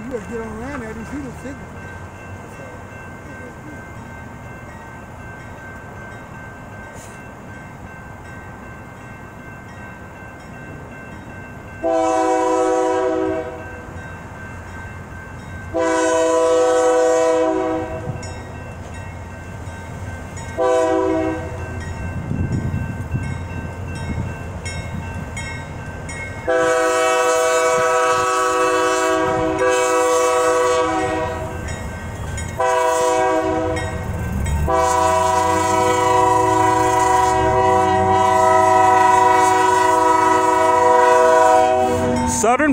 know, you gotta get on around there. No signal. Southern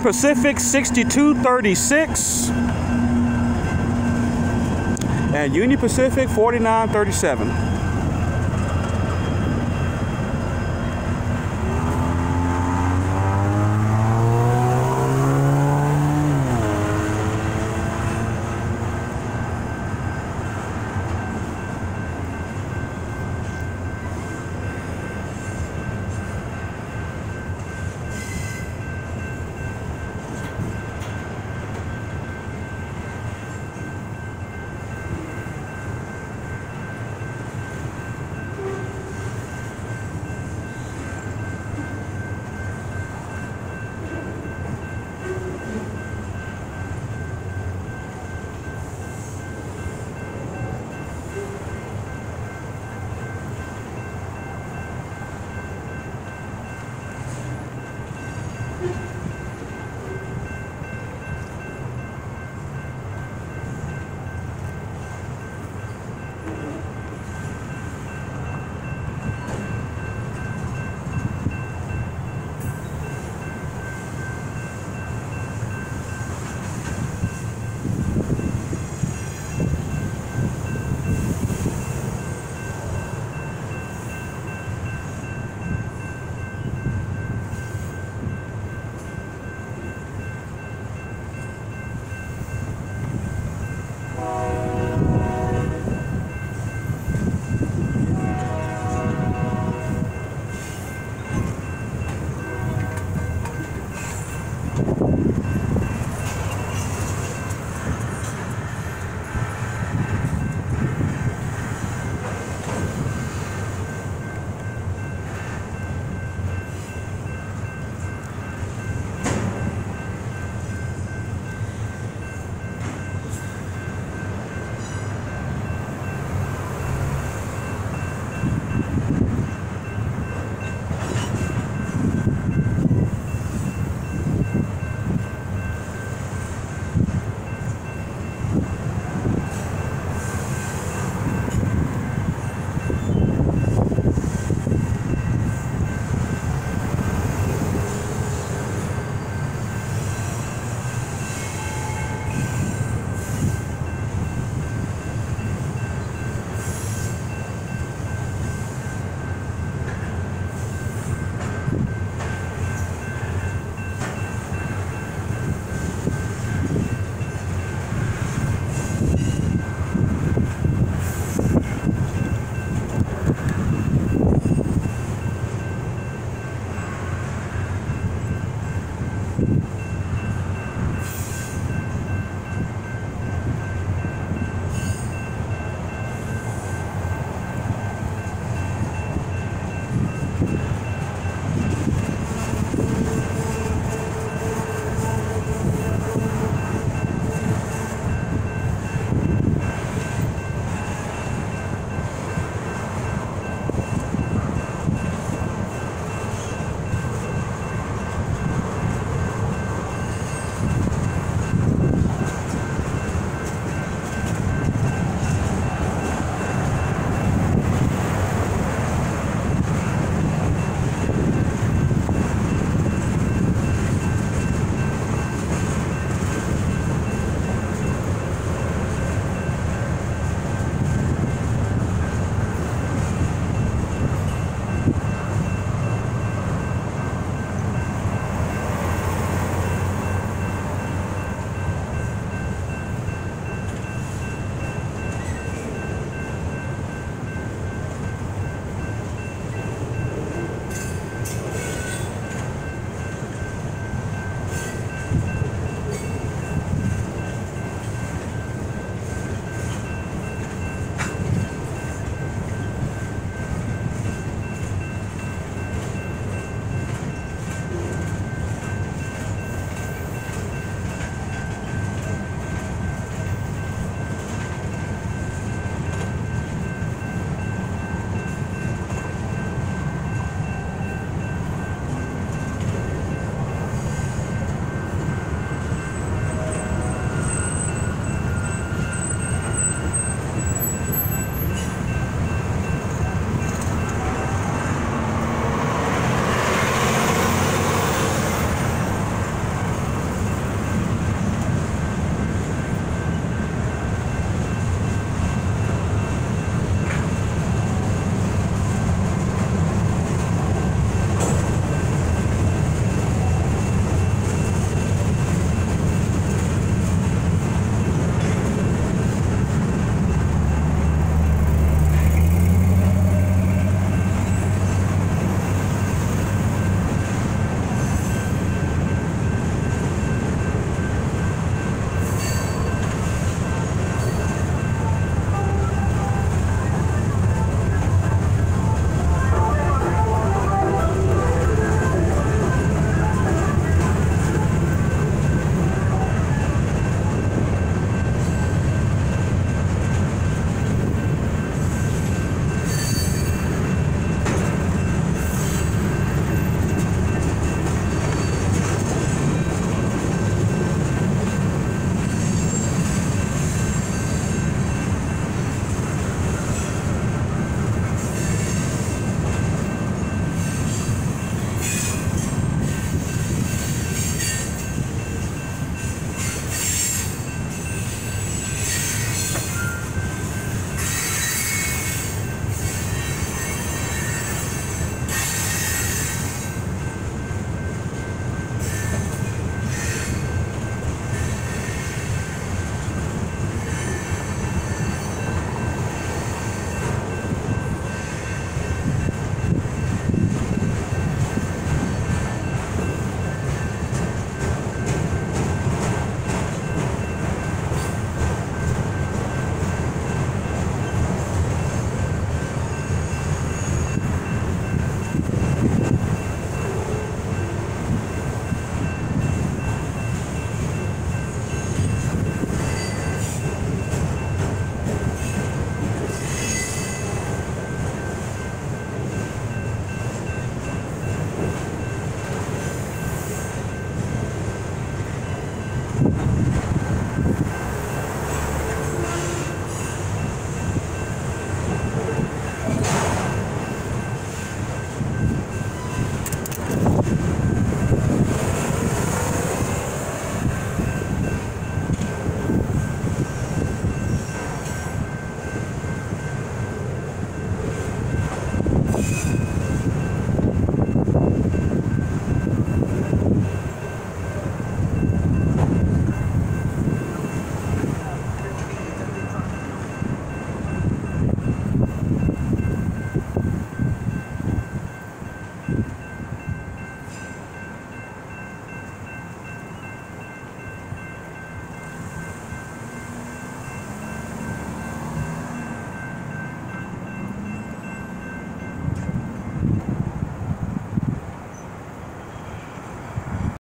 Pacific 6236 and Union Pacific 4937.